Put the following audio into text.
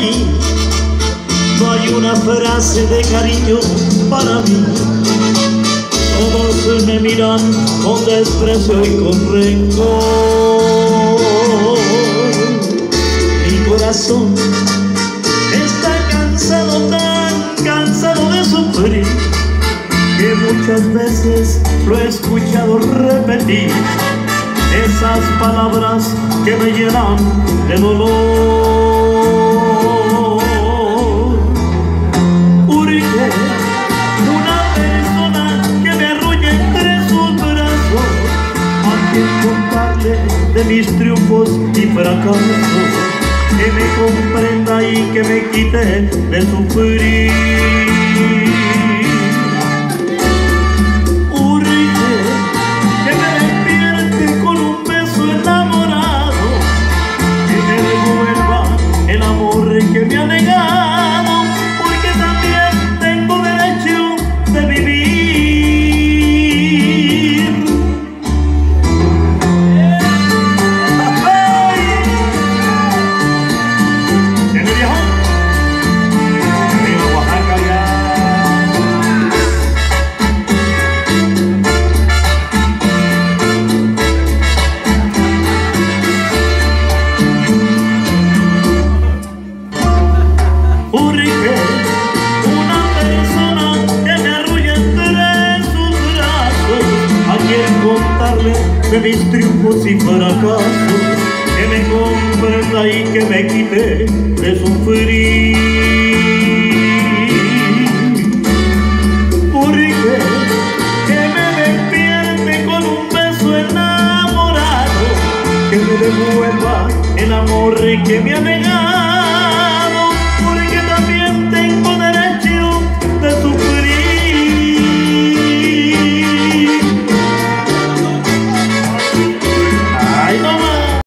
No hay una frase de cariño para mí. Todos me miran con desprecio y con rencor. Mi corazón está cansado, tan cansado de sufrir, que muchas veces lo he escuchado repetir esas palabras que me llenan de dolor. De mis triunfos y fracasos, que me comprenda y que me quite de sufrir. De mis triunfos y fracasos, que me comprenda y que me quite de sufrir. Porque que me despierte con un beso enamorado, que me devuelva el amor que me ha negado.